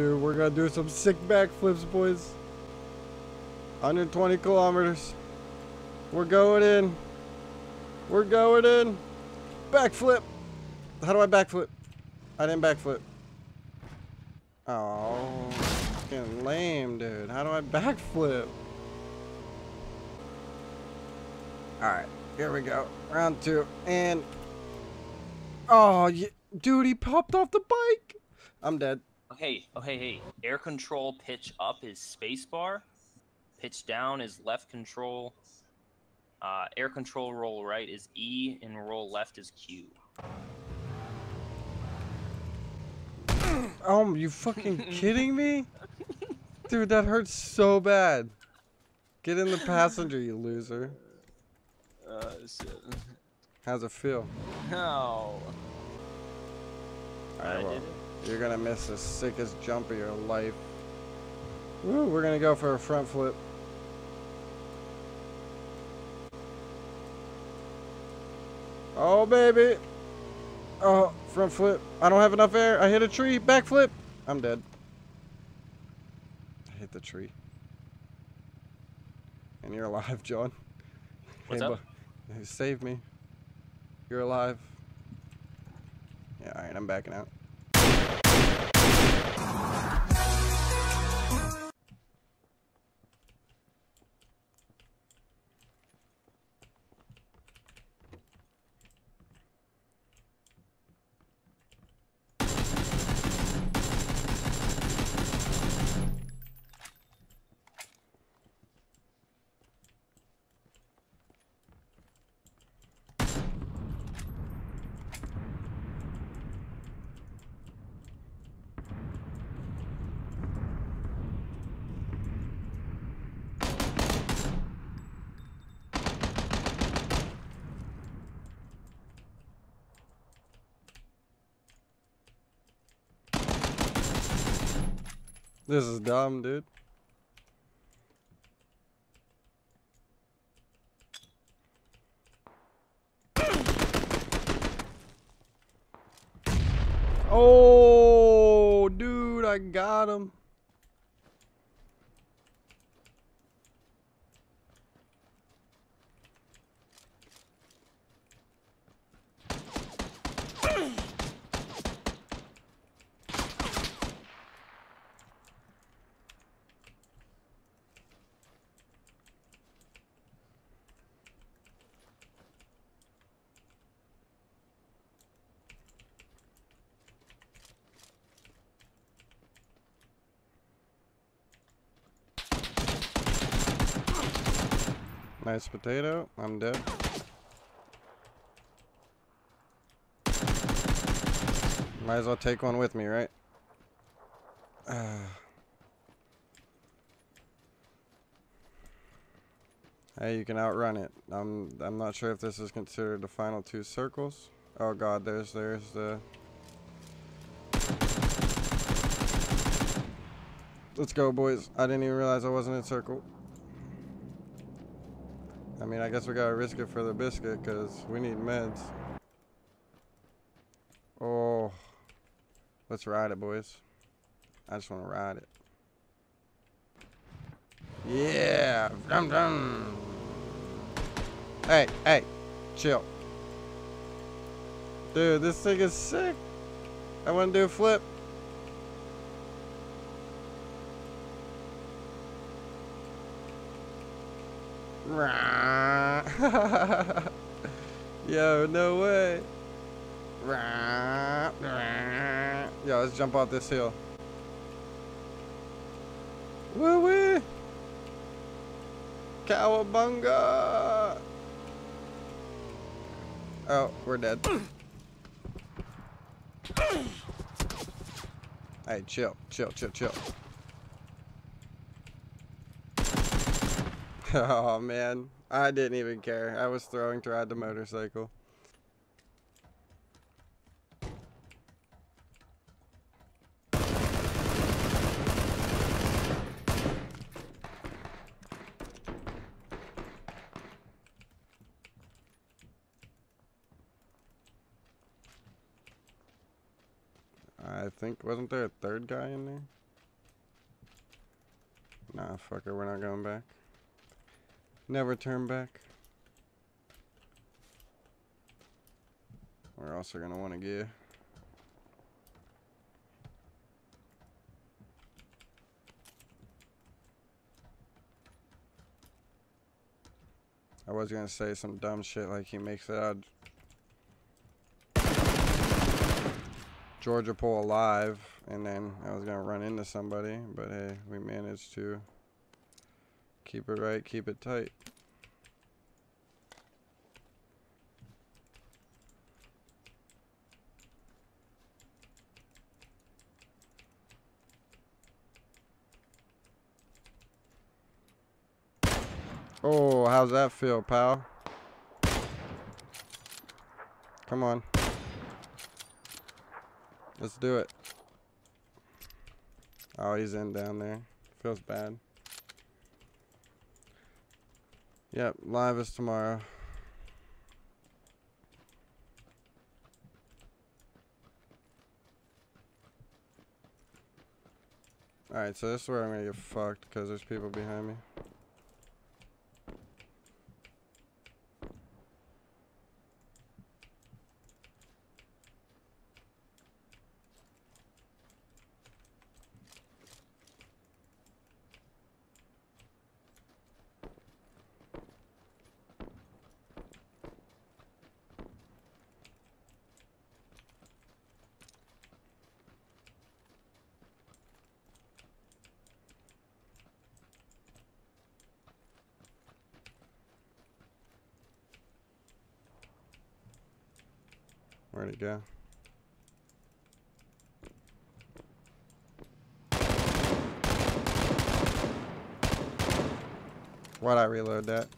We're gonna do some sick backflips, boys. 120 kilometers. We're going in. We're going in. Backflip. How do I backflip? I didn't backflip. Oh, fucking lame, dude. How do I backflip? Alright, here we go. Round two. And. Oh, yeah. dude, he popped off the bike. I'm dead. Oh, hey, oh hey, hey. Air control pitch up is spacebar. Pitch down is left control. Uh, air control roll right is E, and roll left is Q. Oh, you fucking kidding me? Dude, that hurts so bad. Get in the passenger, you loser. Uh, shit. How's it feel? No. Alright, I well, did you're gonna miss the sickest jump of your life. Woo, we're gonna go for a front flip. Oh, baby. Oh, front flip. I don't have enough air. I hit a tree. Back flip. I'm dead. I hit the tree. And you're alive, John. What's Hey, up? saved me. You're alive. Yeah, alright, I'm backing out. This is dumb, dude. Oh, dude, I got him. Nice potato. I'm dead. Might as well take one with me, right? Ah. hey, you can outrun it. I'm I'm not sure if this is considered the final two circles. Oh god, there's there's the Let's go, boys. I didn't even realize I wasn't in circle. I mean, I guess we gotta risk it for the biscuit, because we need meds. Oh. Let's ride it, boys. I just want to ride it. Yeah. Dum dum. Hey, hey. Chill. Dude, this thing is sick. I want to do a flip. Yo, no way. Yo, let's jump off this hill. Woo wee. Cowabunga. Oh, we're dead. hey, chill, chill, chill, chill. Oh man, I didn't even care. I was throwing to ride the motorcycle. I think, wasn't there a third guy in there? Nah, fucker, we're not going back. Never turn back. We're also gonna want to gear. I was gonna say some dumb shit like he makes it out. Georgia Pole alive, and then I was gonna run into somebody, but hey, we managed to keep it right, keep it tight. Oh, how's that feel, pal? Come on. Let's do it. Oh, he's in down there. Feels bad. Yep, live is tomorrow. Alright, so this is where I'm gonna get fucked because there's people behind me. Where'd it go? Why'd I reload that?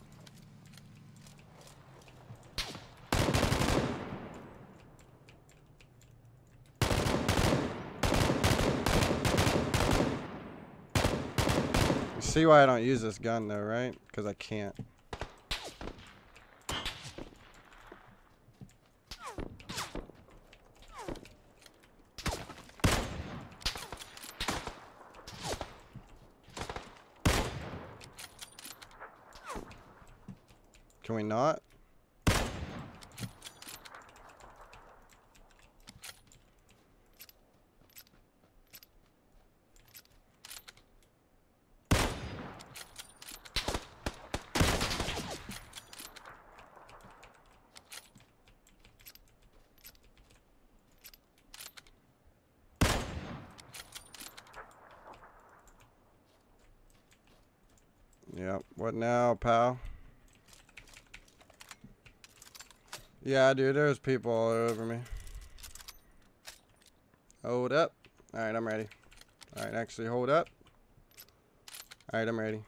You see why I don't use this gun though, right? Because I can't. We not? Yep. What now, pal? Yeah, dude, there's people all over me. Hold up. Alright, I'm ready. Alright, actually, hold up. Alright, I'm ready.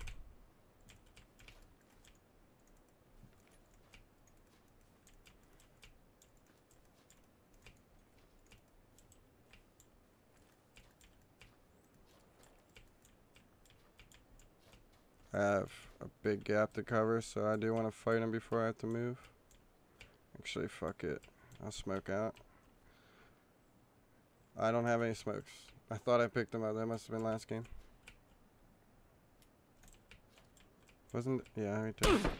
I have a big gap to cover, so I do want to fight him before I have to move. Actually, fuck it. I'll smoke out. I don't have any smokes. I thought I picked them up. That must have been last game. Wasn't... Yeah, right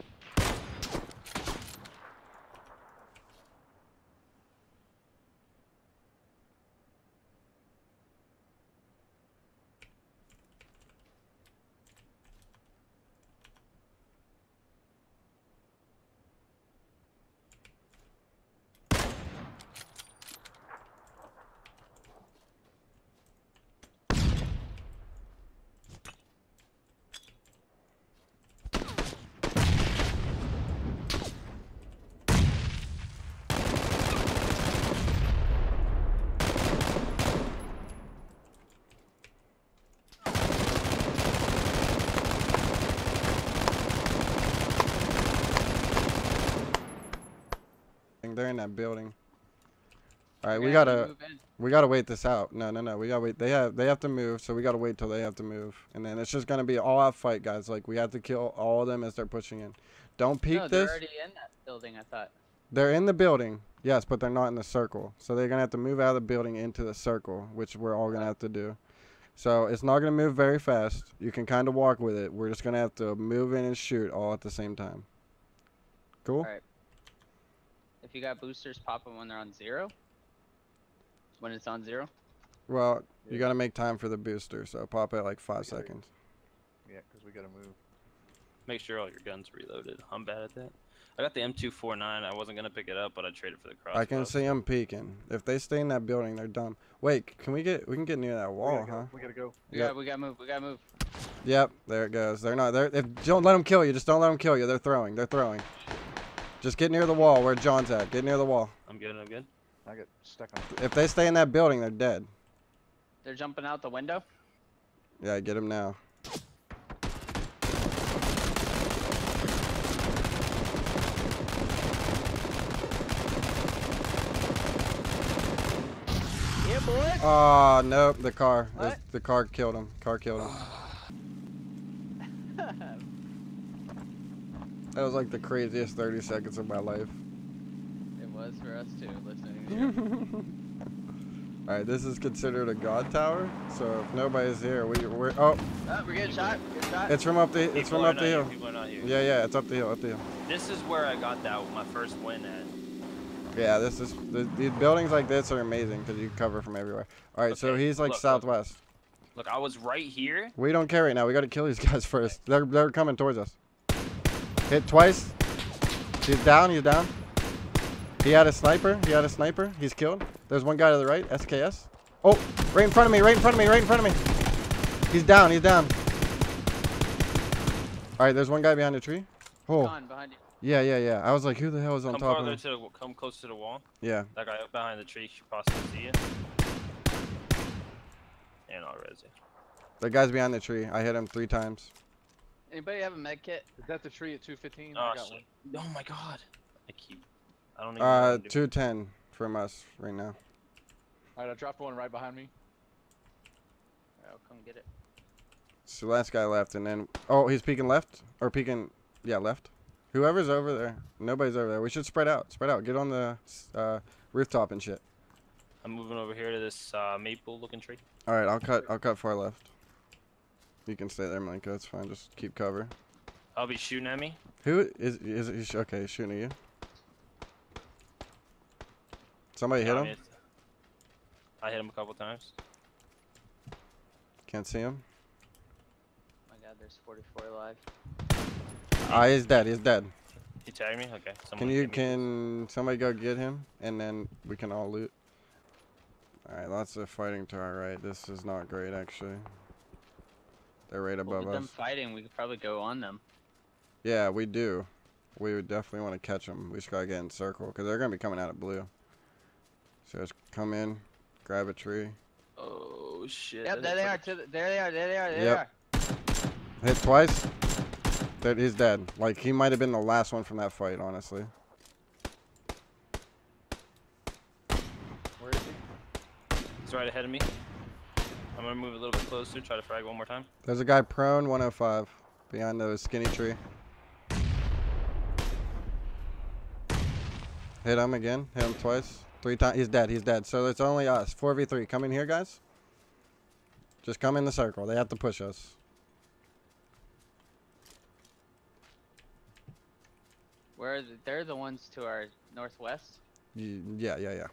They're in that building. All right, we gonna have gotta to move in. we gotta wait this out. No, no, no. We gotta wait. They have they have to move, so we gotta wait till they have to move, and then it's just gonna be all out fight, guys. Like we have to kill all of them as they're pushing in. Don't peek No, they're this. already in that building. I thought. They're in the building, yes, but they're not in the circle. So they're gonna have to move out of the building into the circle, which we're all gonna have to do. So it's not gonna move very fast. You can kind of walk with it. We're just gonna have to move in and shoot all at the same time. Cool. Alright. If you got boosters, pop them when they're on zero. When it's on zero. Well, you gotta make time for the booster, so pop it like five Okay. seconds. Yeah, because we gotta move. Make sure all your guns reloaded. I'm bad at that. I got the M249. I wasn't gonna pick it up, but I traded for the crossbow. I can see them peeking. If they stay in that building, they're dumb. Wait, can we get? We can get near that wall, gotta huh? go. We gotta go. We Yep. got we gotta move, we gotta move. Yep, there it goes. They're not. They're. If don't let them kill you. Just don't let them kill you. They're throwing. They're throwing. Just get near the wall where John's at. Get near the wall. I'm good. I'm good. I get stuck on. If they stay in that building, they're dead. They're jumping out the window. Yeah, get him now. Yeah, boy. Oh nope, the car. The, What? the car killed him. Car killed him. That was like the craziest 30 seconds of my life. it was for us too, listening to you. Alright, this is considered a god tower. So if nobody's here, we, we're. Oh, oh, we're getting shot. Good shot. it's from up the. It's from up not the here, hill. People are not here. Yeah, yeah, it's up the hill. Up the hill. This is where I got that my first win at. Yeah, this is the, these buildings like this are amazing because you cover from everywhere. All right, so he's like look, look. southwest. Look, I was right here. We don't care right now. We got to kill these guys first. They're they're coming towards us. Hit twice. He's down. He's down. He had a sniper. He had a sniper. He's killed. There's one guy to the right. SKS. Oh, right in front of me. Right in front of me. Right in front of me. He's down. He's down. All right, there's one guy behind the tree. Oh, Gone behind you. yeah, yeah, yeah. I was like, who the hell is on Come top of farther him? to the, come close to the wall. Yeah. That guy up behind the tree should possibly see you. And I'll res it. The guy's behind the tree. I hit him three times. Anybody have a med kit? Is that the tree at 215? Oh I got shit! one. Oh my god! I keep. I don't even. know Uh, what I'm doing. 210 from us right now. All right, I dropped one right behind me. I'll come get it. It's the last guy left, and then oh, he's peeking left or peeking, yeah, left. Whoever's over there, nobody's over there. We should spread out, spread out. Get on the uh, rooftop and shit. I'm moving over here to this uh, maple-looking tree. All right, I'll cut. I'll cut far left. You can stay there, Malenko. It's fine. Just keep cover. I'll be shooting at me. Who is is he? sh- Okay, shooting at you. Somebody hit him. mean, I hit him a couple times. Can't see him. my god, there's 44 alive. Ah, he's dead. He's dead. He tagged me. Okay. Can you give me this. can somebody go get him and then we can all loot. All right, lots of fighting to our right. This is not great actually. They're right Well, above with them fighting, we could probably go on them. Yeah, we do. We would definitely want to catch them. We just gotta get in circle because they're gonna be coming out of blue. So just come in, grab a tree, Oh shit! Yep, there they are. the, there they are. There they are. There Yep. they are. hit twice. That he's dead. Like he might have been the last one from that fight, honestly. Where is he? He's right ahead of me. I'm gonna move a little bit closer. Try to frag one more time. There's a guy prone 105 behind the skinny tree. Hit him again. Hit him twice. Three times. He's dead. He's dead. So it's only us. 4v3. Come in here, guys. Just come in the circle. They have to push us. Where are the, they're the ones to our northwest. Yeah, yeah, yeah.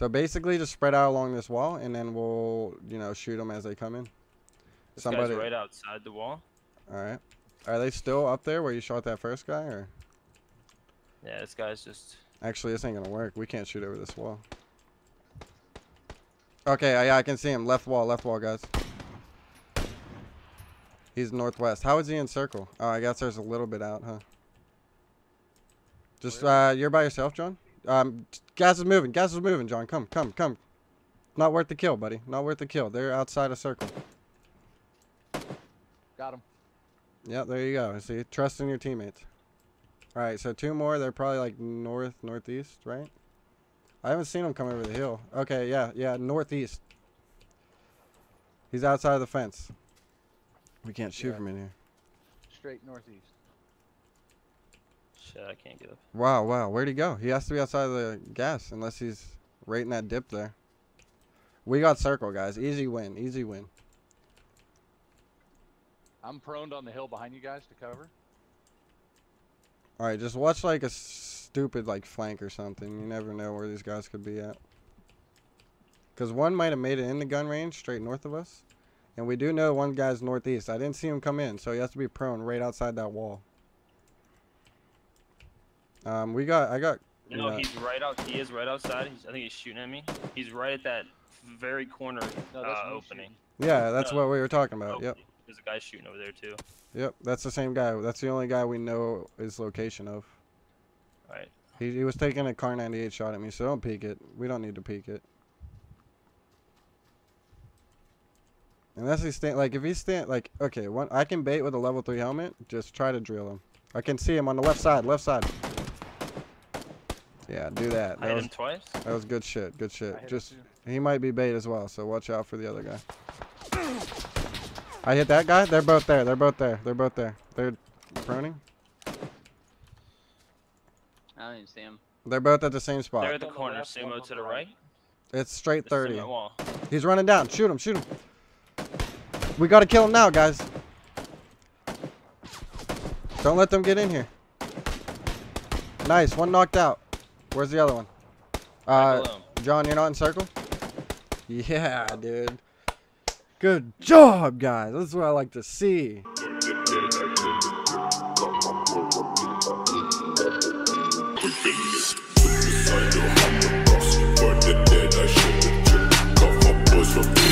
So basically, just spread out along this wall, and then we'll, you know, shoot them as they come in. This Somebody. guy's right outside the wall. All right. Are they still up there where you shot that first guy, or Yeah, this guy's just. actually this ain't gonna work? We can't shoot over this wall. Okay, I- yeah, I can see him. Left wall, left wall, guys. He's northwest. How is he in circle? Oh, I guess there's a little bit out, huh? Just uh, you're by yourself, John. Um, gas is moving. Gas is moving, John. Come, come, come. Not worth the kill, buddy. Not worth the kill. They're outside a circle. Got him. Yeah, there you go. See, trust in your teammates. All right, so two more. They're probably like north, northeast, right? I haven't seen them come over the hill. Okay, yeah, yeah, northeast. He's outside of the fence. We can't shoot Yeah. from in here. Straight northeast. Shit, I can't get up. Wow, wow. Where'd he go? He has to be outside of the gas unless he's right in that dip there. We got circle, guys. Easy win. Easy win. I'm prone on the hill behind you guys to cover. All right, just watch like a stupid like flank or something. You never know where these guys could be at. Cause one might have made it in the gun range straight north of us, and we do know one guy's northeast. I didn't see him come in, so he has to be prone right outside that wall. Um, we got. I got. you No, know- he's right out. He is right outside. He's, I think he's shooting at me. He's right at that very corner No, that's uh, opening. shooting. yeah, that's uh, what we were talking about. Oh, Yep. There's a guy shooting over there too. Yep. That's the same guy. That's the only guy we know his location of. Right. He, he was taking a Kar98 shot at me, so don't peek it. We don't need to peek it. Unless he's stand like if he's stand like okay, one I can bait with a level three helmet. Just try to drill him. I can see him on the left side. Left side. Yeah, do that. I That hit was him twice. that was good shit. Good shit. I hit him Just he might be bait as well, so watch out for the other guy. I hit that guy. They're both there. They're both there. They're both there. They're proning. I don't even see him. They're both at the same spot. They're at the corner. Sumo to the the right. right. It's straight The 30. wall. He's running down. Shoot him. Shoot him. We gotta kill him now, guys. Don't let them get in here. Nice. One knocked out. Where's the other one? Uh, John, you're not in circle? Yeah, dude. Good job, guys. This is what I like to see. from